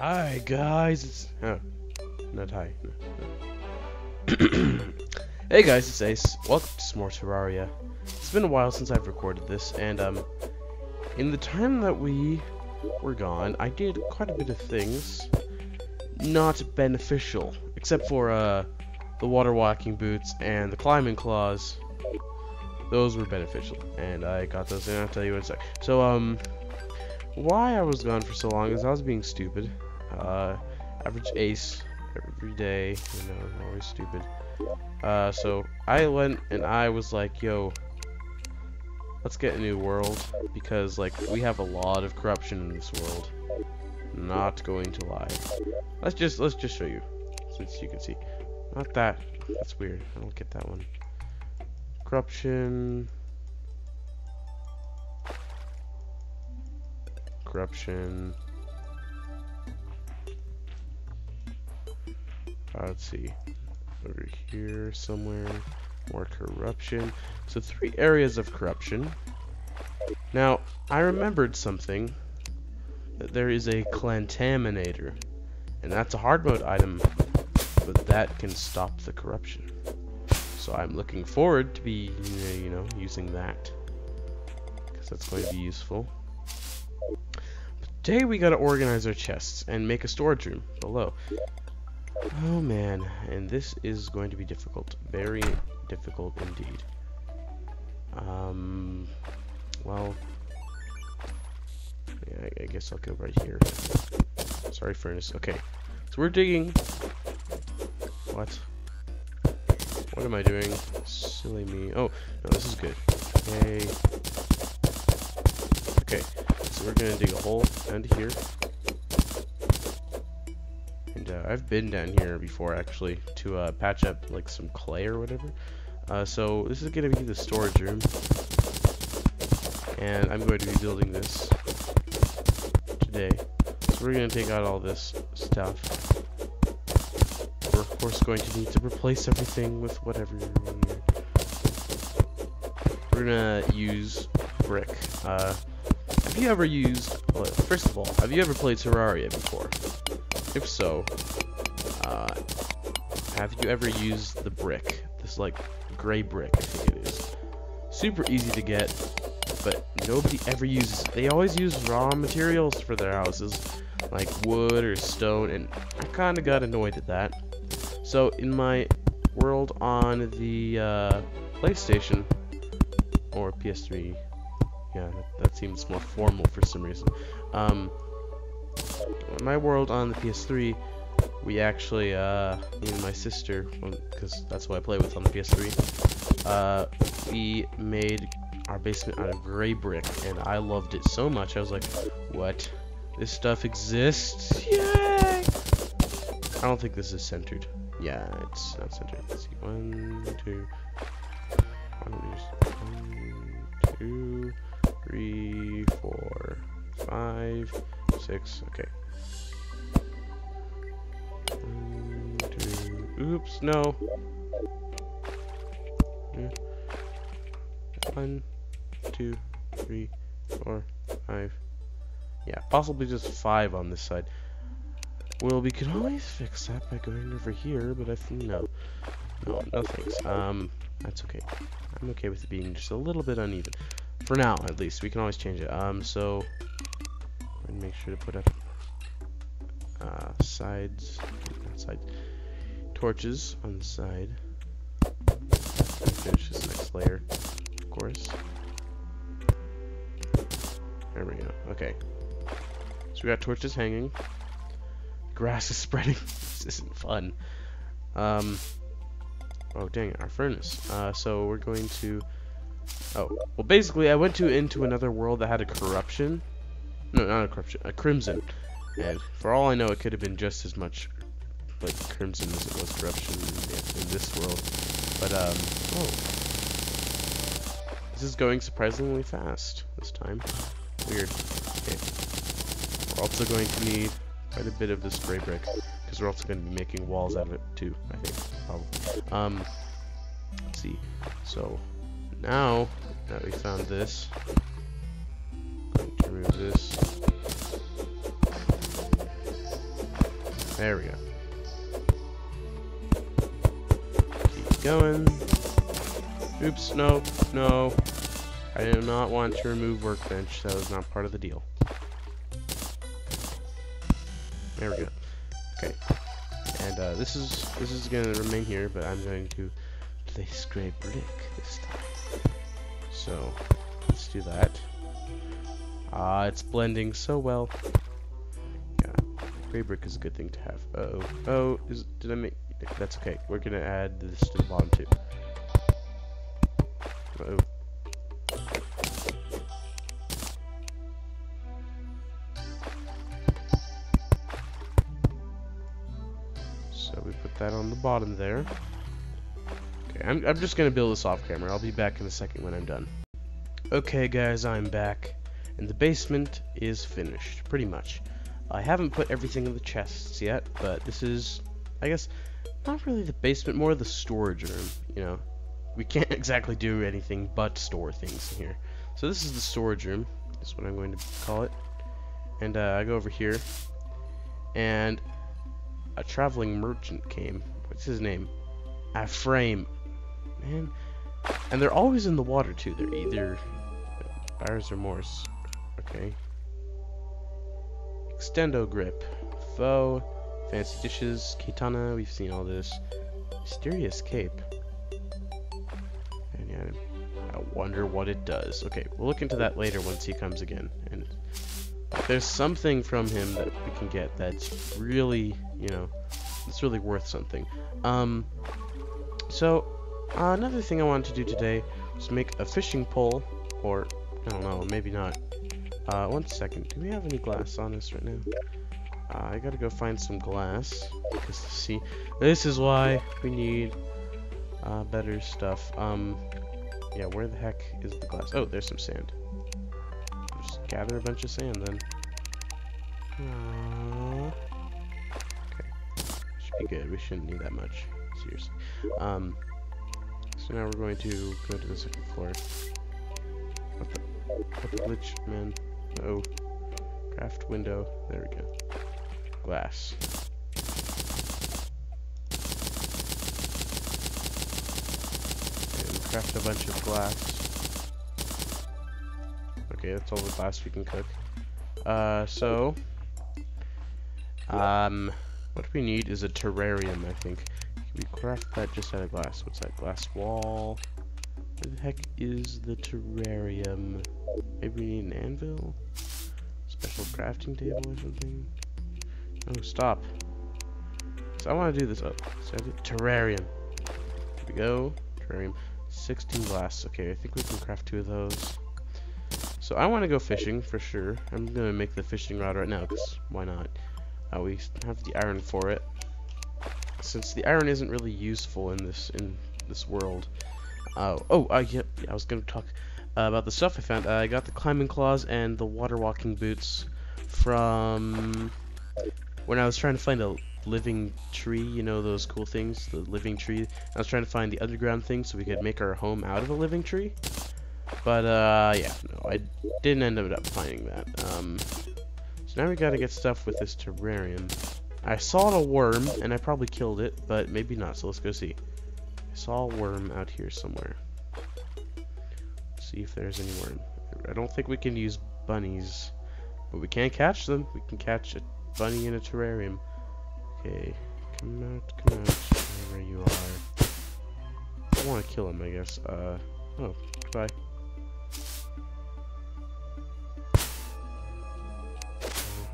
Hi guys, it's oh, not hi. No, no. hey guys, it's Ace. Welcome to some more Terraria. It's been a while since I've recorded this, and um, in the time that we were gone, I did quite a bit of things not beneficial, except for uh, the water walking boots and the climbing claws. Those were beneficial, and I got those, and I'll tell you in a sec. So um, why I was gone for so long is I was being stupid. Uh, average ace every day, you know, always stupid. Uh, so I went and I was like, yo, let's get a new world because like we have a lot of corruption in this world. Not going to lie. Let's just let's just show you, since you can see. Not that. That's weird. I don't get that one. Corruption. Corruption. Uh, let's see. Over here somewhere. More corruption. So three areas of corruption. Now, I remembered something. That there is a Clentaminator. And that's a hard mode item. But that can stop the corruption. So I'm looking forward to be, you know, using that. Because that's going to be useful. Today we gotta organize our chests and make a storage room below. Oh man, and this is going to be difficult. Very difficult indeed. Um, well, yeah, I, I guess I'll go right here. Sorry, furnace. Okay, so we're digging. What? What am I doing? Silly me. Oh, no, this is good. Okay. Okay, so we're gonna dig a hole to here. Uh, I've been down here before actually to uh, patch up like some clay or whatever. Uh, so this is gonna be the storage room. And I'm going to be building this today. So we're gonna take out all this stuff. We're of course going to need to replace everything with whatever We're gonna use brick. Uh, have you ever used, well, first of all, have you ever played Terraria before? If so, uh, have you ever used the brick? This like gray brick, I think it is. Super easy to get, but nobody ever uses it. They always use raw materials for their houses, like wood or stone, and I kind of got annoyed at that. So in my world on the uh, PlayStation, or PS3, yeah, that, that, seems more formal for some reason. Um, my world on the PS3, we actually, uh, me and my sister, because that's what I play with on the PS3, uh, we made our basement out of gray brick, and I loved it so much, I was like, what? This stuff exists? Yay! I don't think this is centered. Yeah, it's not centered. Let's see. One, two, one, two, three, four, five, six. Okay. Oops, no. One, two, three, four, five. Yeah, possibly just five on this side. Well, we could always fix that by going over here, but I think no. No, no thanks. Um, that's okay. I'm okay with it being just a little bit uneven. For now, at least. We can always change it. Um, so, and make sure to put up uh, sides, sides, torches on the side. Finish this next layer, of course. There we go. Okay. So we got torches hanging. Grass is spreading. this isn't fun. Um. Oh dang it, our furnace. Uh, so we're going to. Oh, well, basically, I went to into another world that had a corruption. No, not a corruption, a crimson. And for all I know, it could have been just as much like crimson as it was corruption in, in this world. But um, oh, this is going surprisingly fast this time. Weird. Okay. We're also going to need quite a bit of this gray brick because we're also going to be making walls out of it too. I think probably. Um, let's see. So now that we found this, remove this. There we go. Keep going. Oops, no, no. I do not want to remove workbench. That was not part of the deal. There we go. Okay. And uh, this is this is gonna remain here, but I'm going to place gray brick this time. So let's do that. Ah, it's blending so well. Yeah, gray brick is a good thing to have. Uh oh. Oh, is did I make? That's okay. We're gonna add this to the bottom too. Uh oh. So we put that on the bottom there. Okay, I'm, I'm just gonna build this off camera. I'll be back in a second when I'm done. Okay guys, I'm back. And the basement is finished, pretty much. I haven't put everything in the chests yet, but this is, I guess, not really the basement, more the storage room, you know. We can't exactly do anything but store things in here. So this is the storage room, is what I'm going to call it. And uh, I go over here, and a traveling merchant came. What's his name? Aframe. Man. And they're always in the water too. They're either Buyer's Remorse. Okay. Extendo Grip. Foe. Fancy Dishes. Katana. We've seen all this. Mysterious Cape. And yeah, I wonder what it does. Okay, we'll look into that later once he comes again. And there's something from him that we can get that's really, you know, it's really worth something. Um, so, uh, another thing I wanted to do today was make a fishing pole, or, I don't know, maybe not. Uh, one second, do we have any glass on us right now? Uh, I gotta go find some glass, because see, this is why we need, uh, better stuff. Um, yeah, where the heck is the glass? Oh, there's some sand. Just gather a bunch of sand then. Okay, should be good. We shouldn't need that much. Seriously. Um. So now we're going to go to the second floor. What the? What the glitch, man? Oh. Craft window. There we go. Glass. And craft a bunch of glass. Okay, that's all the glass we can cook. Uh, so, um, what we need is a terrarium, I think. We craft that just out of glass. What's that? Glass wall. Where the heck is the terrarium? Maybe an anvil? Special crafting table or something? Oh, stop. So I want to do this. Oh, so terrarium. Here we go. Terrarium. 16 glass. Okay, I think we can craft two of those. So I want to go fishing for sure. I'm gonna make the fishing rod right now because why not? Uh, we have the iron for it. Since the iron isn't really useful in this in this world. Uh, oh, uh, yeah, I was gonna talk uh, about the stuff I found. Uh, I got the climbing claws and the water walking boots from when I was trying to find a living tree. You know those cool things, the living tree. I was trying to find the underground thing so we could make our home out of a living tree. But uh, yeah, no, I didn't end up finding that. Um, so now we gotta get stuff with this terrarium. I saw a worm, and I probably killed it, but maybe not, so let's go see. I saw a worm out here somewhere. See if there's any. I don't think we can use bunnies, but we can catch them. We can catch a bunny in a terrarium. Okay, come out, come out, wherever you are. I want to kill him, I guess. Uh, oh, goodbye.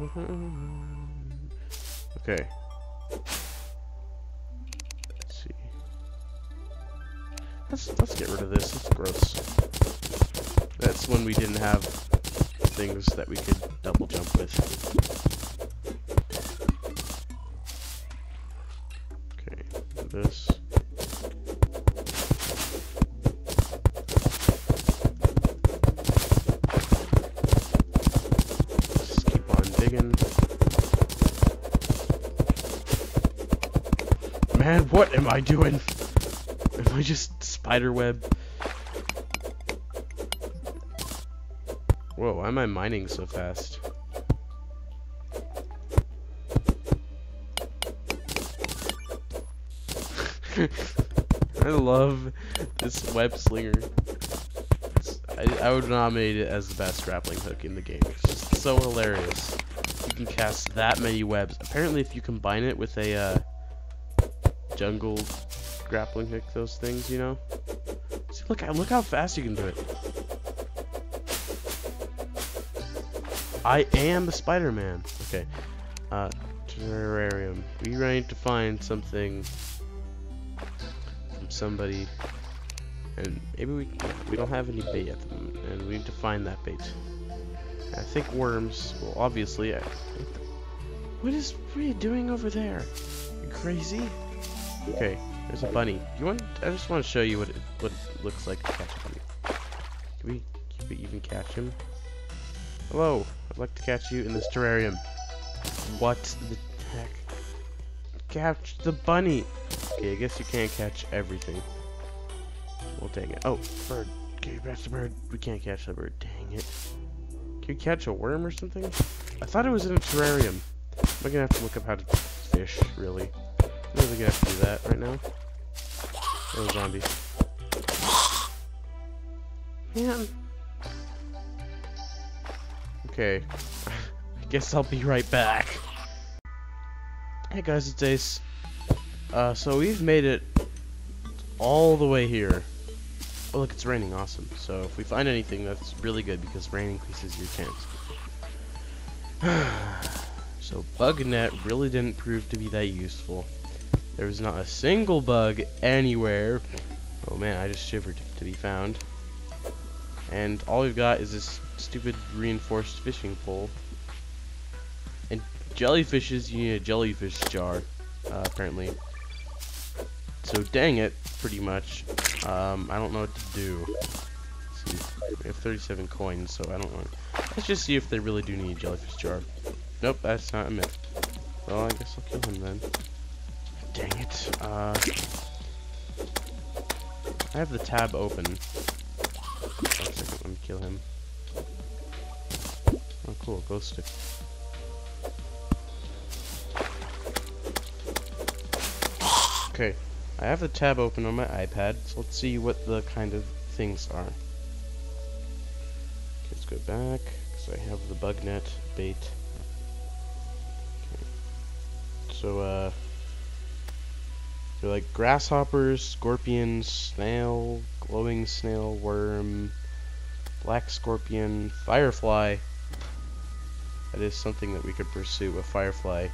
okay. Let's see. Let's let's get rid of this. It's gross. That's when we didn't have things that we could double jump with. Okay, this. Just keep on digging. Man, what am I doing? Am I just spiderweb? Whoa, why am I mining so fast? I love this web slinger. I, I would nominate it as the best grappling hook in the game. It's just so hilarious. You can cast that many webs. Apparently, if you combine it with a uh, jungle grappling hook, those things, you know. See, look, look how fast you can do it. I am the Spider-Man. Okay. Uh, terrarium. We need to find something from somebody. And maybe we we don't have any bait at the moment, and we need to find that bait. I think worms. Well, obviously. I, what is you doing over there? You crazy? Okay, there's a bunny. You want? I just want to show you what it what it looks like to catch a bunny. Can we, can we even catch him? Hello, I'd like to catch you in this terrarium. What the heck? Catch the bunny! Okay, I guess you can't catch everything. Well, dang it. Oh, bird. Can you catch the bird? We can't catch the bird. Dang it. Can you catch a worm or something? I thought it was in a terrarium. I'm gonna have to look up how to fish, really. I'm really gonna have to do that right now. Oh, zombie. Man. Okay. I guess I'll be right back. Hey guys, it's Ace. Uh, so we've made it all the way here. Oh look, it's raining, awesome. So if we find anything, that's really good because rain increases your chance. so bug net really didn't prove to be that useful. There was not a single bug anywhere. Oh man, I just shivered to be found. And all we've got is this stupid reinforced fishing pole. And jellyfishes, you need a jellyfish jar, uh, apparently. So dang it, pretty much. Um, I don't know what to do. See, we have 37 coins, so I don't know. Let's just see if they really do need a jellyfish jar. Nope, that's not a myth. Well, I guess I'll kill him then. Dang it. Uh, I have the tab open. One second, let me kill him. Cool, ghost stick. Okay, I have the tab open on my iPad, so let's see what the kind of things are. Okay, let's go back, because I have the bug net bait. Okay. So, uh, they're like grasshoppers, scorpions, snail, glowing snail, worm, black scorpion, firefly. That is something that we could pursue, a firefly.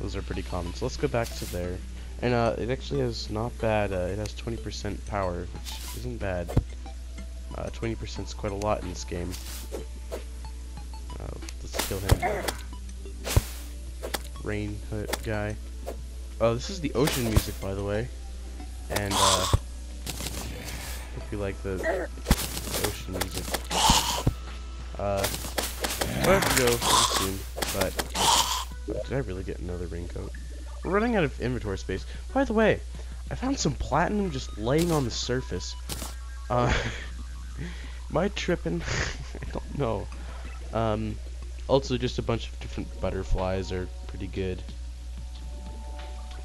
Those are pretty common. So let's go back to there. And uh, it actually has not bad, uh, it has 20% power, which isn't bad. 20% uh, is quite a lot in this game. Uh, let's kill him. Rain hood guy. Oh, this is the ocean music, by the way. And, uh, if you like the ocean music. Uh, we'll have to go soon, but, did I really get another raincoat? We're running out of inventory space. By the way, I found some platinum just laying on the surface. Uh, am I tripping? I don't know. Um, also, just a bunch of different butterflies are pretty good.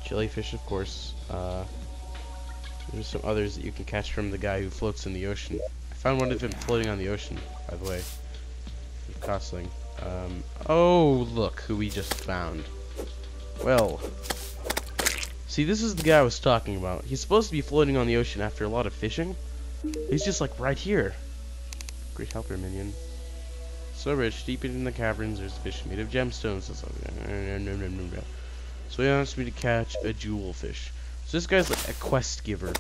Jellyfish, of course. Uh, there's some others that you can catch from the guy who floats in the ocean. I found one of them floating on the ocean, by the way. Costling. Um, oh, look who we just found. Well, see, this is the guy I was talking about. He's supposed to be floating on the ocean after a lot of fishing. He's just like right here. Great helper minion. So rich, deep in the caverns, there's fish made of gemstones. So he wants me to catch a jewel fish. So this guy's like a quest giver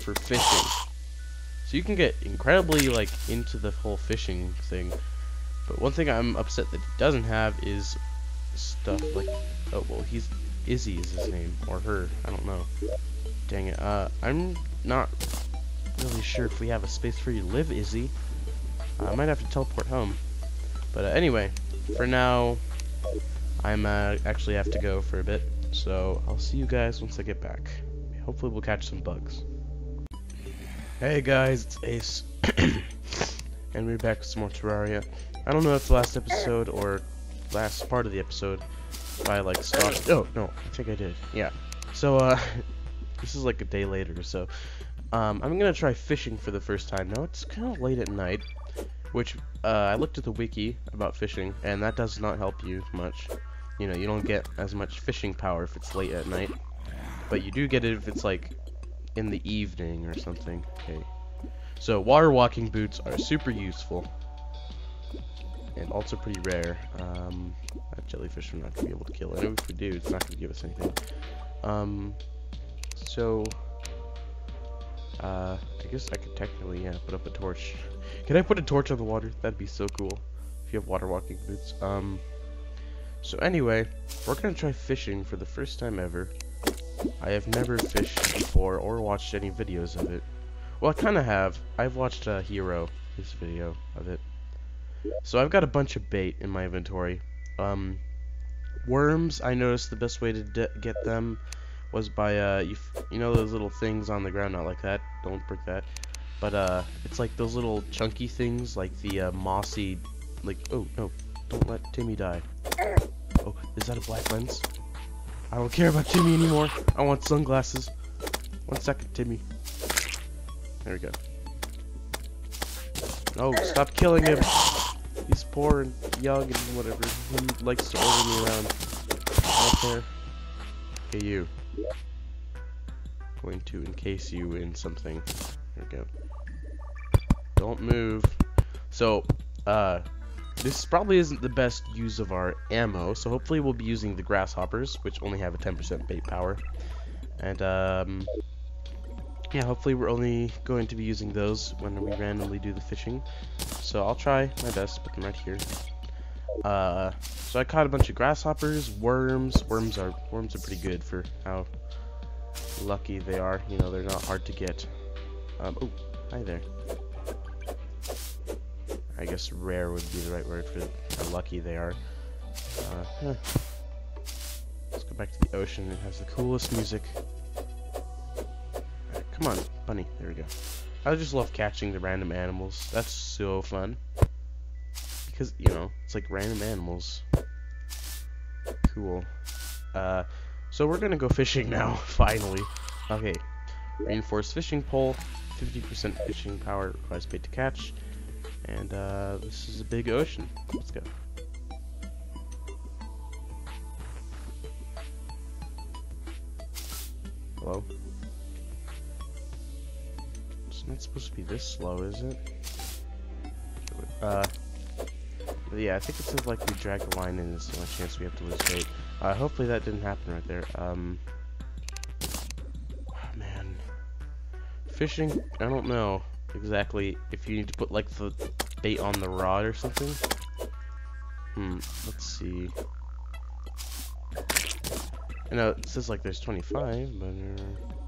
for fishing. So you can get incredibly like into the whole fishing thing. But one thing I'm upset that he doesn't have is stuff like oh well he's Izzy is his name or her I don't know. Dang it uh I'm not really sure if we have a space for you to live Izzy. Uh, I might have to teleport home. But uh, anyway for now I'm uh, actually have to go for a bit. So I'll see you guys once I get back. Hopefully we'll catch some bugs. Hey guys it's Ace. And we're back with some more Terraria I don't know if the last episode or last part of the episode I like stopped. Oh no, I think I did. Yeah. So uh, this is like a day later, so um, I'm gonna try fishing for the first time. Now it's kind of late at night, which uh, I looked at the wiki about fishing, and that does not help you much. You know, you don't get as much fishing power if it's late at night, but you do get it if it's like in the evening or something. Okay. So water walking boots are super useful and also pretty rare. Um, that jellyfish we're not gonna be able to kill. And if we do, it's not gonna give us anything. Um, so uh, I guess I could technically yeah put up a torch. Can I put a torch on the water? That'd be so cool. If you have water walking boots. Um. So anyway, we're gonna try fishing for the first time ever. I have never fished before or watched any videos of it. Well, I kind of have. I've watched uh, Hero, his video of it. So I've got a bunch of bait in my inventory. Um, worms, I noticed the best way to get them was by, uh, you, you know those little things on the ground, not like that, don't break that. But, uh, it's like those little chunky things, like the, uh, mossy, like, oh, no, don't let Timmy die. Oh, is that a black lens? I don't care about Timmy anymore. I want sunglasses. One second, Timmy. There we go. No, stop killing him. He's poor and young and whatever. He likes to order me around. Out there. Okay, you. Going to encase you in something. There we go. Don't move. So, uh, this probably isn't the best use of our ammo, so hopefully we'll be using the grasshoppers, which only have a 10% bait power. And, um, yeah, hopefully we're only going to be using those when we randomly do the fishing. So I'll try my best, to put them right here. Uh, so I caught a bunch of grasshoppers, worms. Worms are worms are pretty good for how lucky they are. You know, they're not hard to get. Um, oh, hi there. I guess rare would be the right word for how lucky they are. Uh, Let's go back to the ocean. It has the coolest music. Come on, bunny. There we go. I just love catching the random animals. That's so fun. Because, you know, it's like random animals. Cool. Uh, so we're gonna go fishing now, finally. Okay. Reinforced fishing pole, 50% fishing power requires bait to catch. And, uh, this is a big ocean. Let's go. Hello? It's not supposed to be this slow, is it? Uh, yeah, I think it says like we drag a line in, there's no chance we have to lose bait. Uh, hopefully that didn't happen right there. Um, oh, man, fishing. I don't know exactly if you need to put like the bait on the rod or something. Hmm. Let's see. I know it says like there's 25, but. Uh...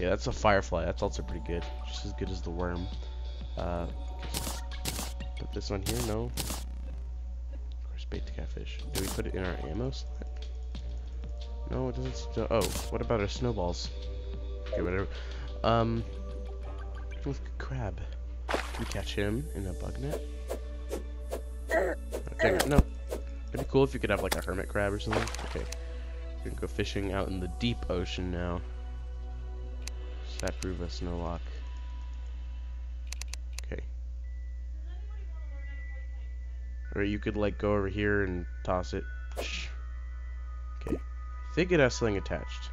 Okay, that's a firefly. That's also pretty good. Just as good as the worm. Uh, put this on here? No. Of course, bait to catfish. Do we put it in our ammo slot? No, it doesn't. Oh, what about our snowballs? Okay, whatever. Um, crab. Can we catch him in a bug net? Okay, no. It'd be cool if you could have like a hermit crab or something. Okay. We can go fishing out in the deep ocean now. That prove us no luck. Okay. Or you could like go over here and toss it. Okay. I think it has something attached.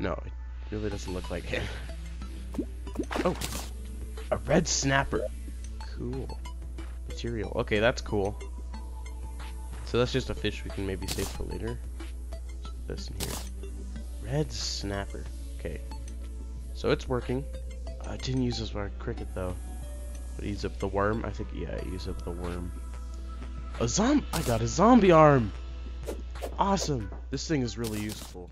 No, it really doesn't look like it. Oh! A red snapper! Cool. Material. Okay, that's cool. So that's just a fish we can maybe save for later. Let's put this in here. Red snapper. Okay. So it's working. Uh, I didn't use this for cricket though. But use up the worm. I think yeah, use up the worm. A zomb. I got a zombie arm. Awesome. This thing is really useful.